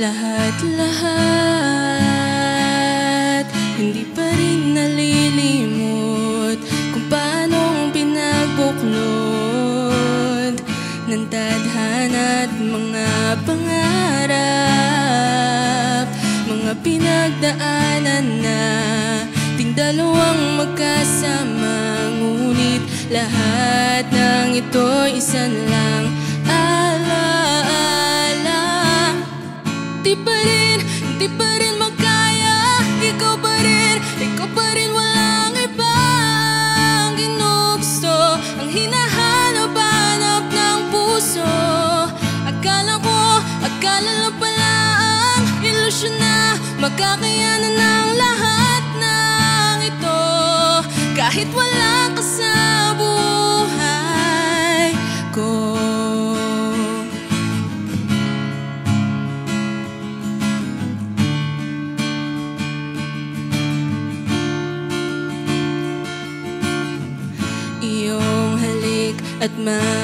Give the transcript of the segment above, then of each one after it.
Lahat-lahat Hindi pa rin nalilimot Kung paanong pinagbuklod Ng tadhana at mga pangarap Mga pinagdaanan na Ting dalawang magkasama. Ngunit lahat ng ito'y isa na lang na Magkakayanan ng lahat ng ito Kahit wala ka sa buhay ko. Iyong halik at mga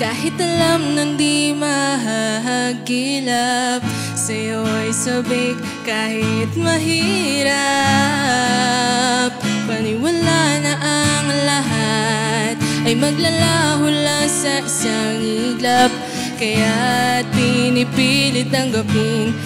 Kahit alam nang di mahagilap Sa'yo'y sabik kahit mahirap. Paniwala na ang lahat Ay maglalaho lang sa isang iglap. Kaya't pinipilit tanggapin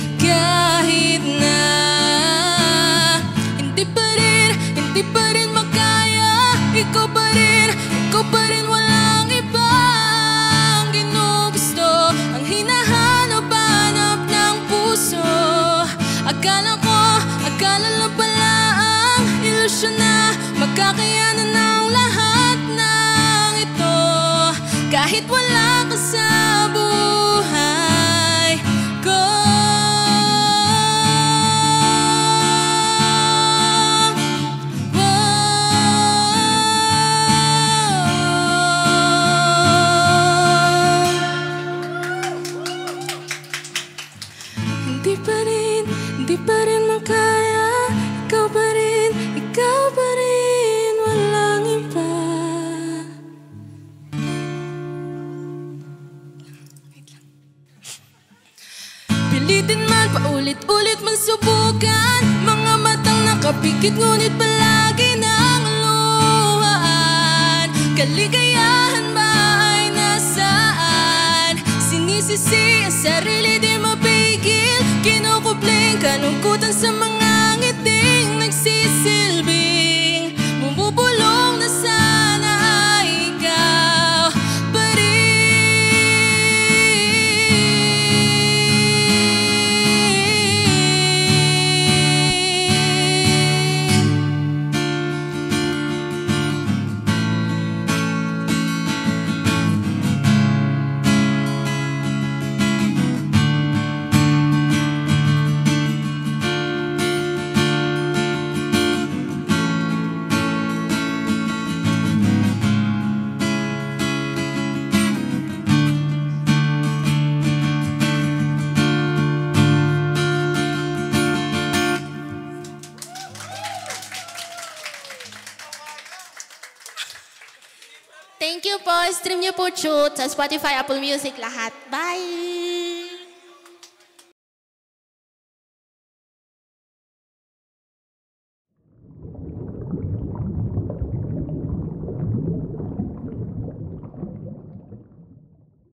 sa buhay ko Hindi pa rin, pa rin Pilitin man, paulit-ulit man subukan. Mga matang nakapikit ngunit palagi nang luhaan Kaligayahan ba ay nasaan? Sinisisi ang sarili di mapigil Kinukupling kalungkutan sa mga po. Stream niyo po Shoot sa Spotify, Apple Music, lahat. Bye!